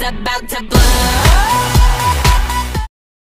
about to blow.